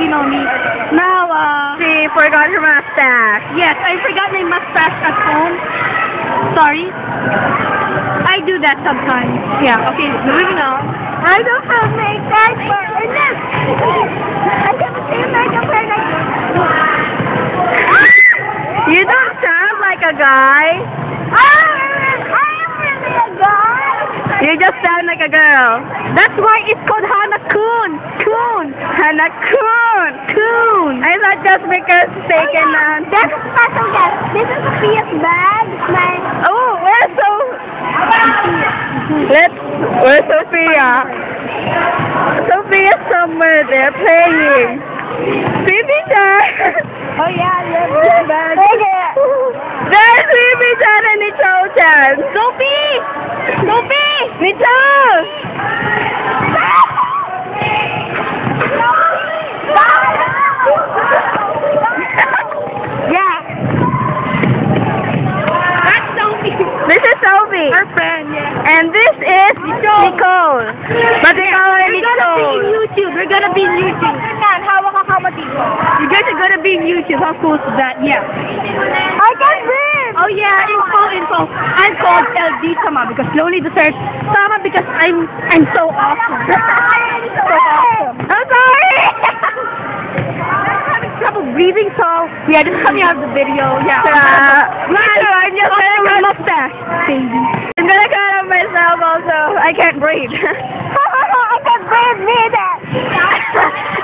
you know me. Now, uh, She forgot her mustache. yes, I forgot my mustache at home. Sorry. I do that sometimes. Yeah, okay, moving on. I don't have makeup for this. I have the same makeup like. You don't sound like a guy. I am really a guy. You just sound like a girl. That's why it's called Hana Kun. Kun. Kun. Kun. I thought just because taken on. There's a special guest. This is Sophia's bag. My Oh, where's so? Let's. Where's Sophia? Sophia's somewhere there playing. Baby Shark. Oh yeah, yeah. bag. Sige. There's Baby Shark and Nicho-chan. Sophie! Sophie! Nicho! And this is Nicole. But they call her We're gonna be in YouTube. We're gonna be in YouTube. Yan, hawak ka kama dito. You guys are gonna be in YouTube. How cool is that? Yeah. I can breathe! Oh yeah, info, info. I'm called LD Sama because slowly the search Sama because I'm I'm so awesome. so awesome. I'm sorry. I'm having trouble breathing, so yeah, just coming out of the video. Yeah. Uh, I. I can breathe neither.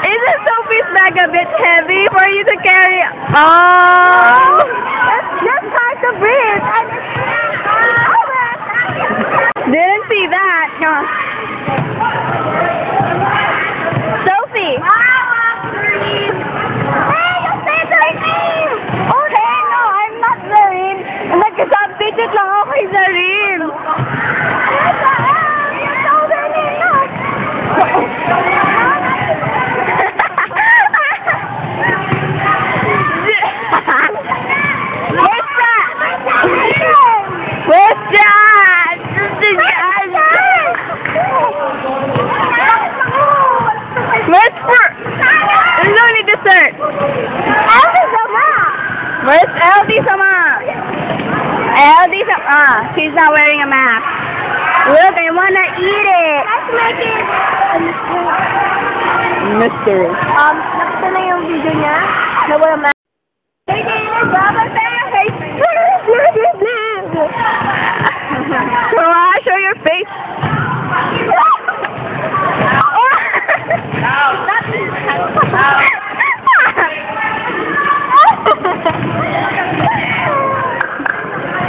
Isn't Sophie's bag a bit heavy for you to carry? Oh! It's just breathe. And oh, Didn't see that. Sophie! Hey, you said my name! Okay, no, I'm not Zareen. Nagkasubstitute lang ako kay Zareen. Yes, I am. You know their name, no? Where's that? Where's that? Where's for? There's only dessert. Where's LD Sama? LD Sama. Ah, she's not wearing a mask. Look, I wanna eat it. Let's make it. Mystery. Um, nakita na yung video niya na wala ma... Sige, nagbabal tayo kay... Come show your face.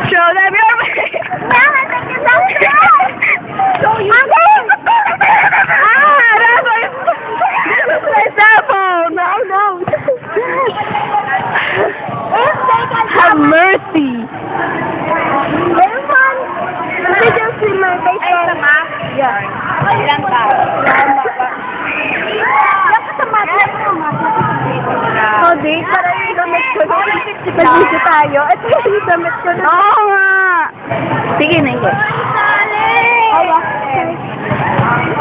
Show them your face. So you... ah, that's my, this is my cell phone. No, no. Have mercy. Meron man. Video streamer face on. Yeah. Ilan ka? Yung kasama Oh, date para yung damit ko. Nag-video tayo. Ito yung damit ko. Oo nga. Sige na ikaw. Awa.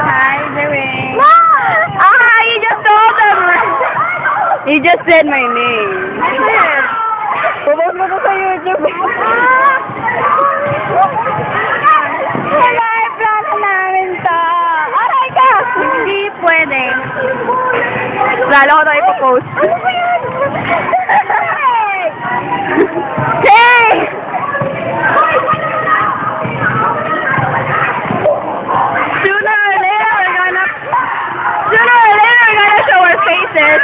Hi, Doreen. Ma! Ah, you just told them. You just said my name. Pupost mo ko sa YouTube. Wala, plano namin to. Aray ka! Hindi pwede. Lalo ko tayo ipopost. Ano ba yan? Hey! Sooner or later, we're gonna... Sooner or later, we're gonna show our faces.